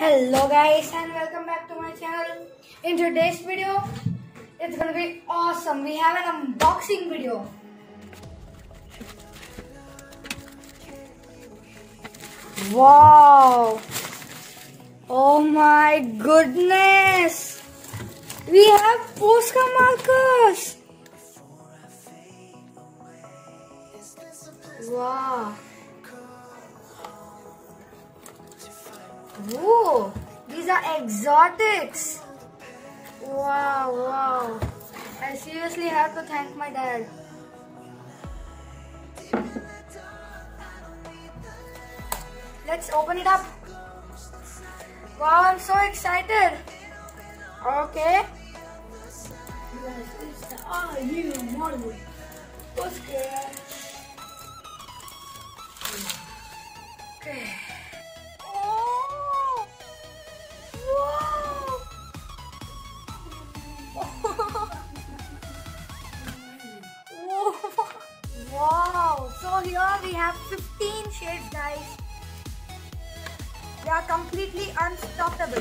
Hello guys and welcome back to my channel. In today's video, it's gonna be awesome. We have an unboxing video. Wow! Oh my goodness! We have Posca markers! Wow! Whoa! These are exotics! Wow, wow. I seriously have to thank my dad. Let's open it up. Wow, I'm so excited. Okay. Yes, it's the all-new model. Okay. Okay. So here oh, we have 15 shades, guys. They are completely unstoppable.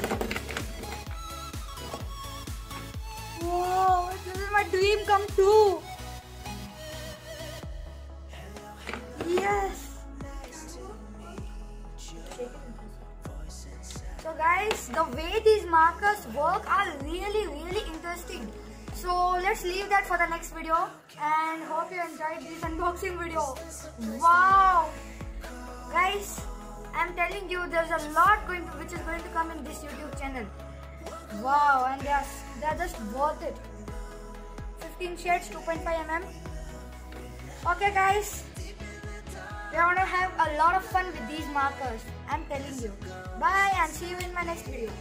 Wow! This is my dream come true. Yes. So guys, the way these markers work are really really interesting. So let's leave that for the next video and hope you enjoyed this unboxing video. Wow! Guys, I'm telling you there's a lot going to which is going to come in this YouTube channel. Wow, and they are, they are just worth it. 15 shades, 2.5 mm. Okay guys, we're gonna have a lot of fun with these markers. I'm telling you. Bye and see you in my next video.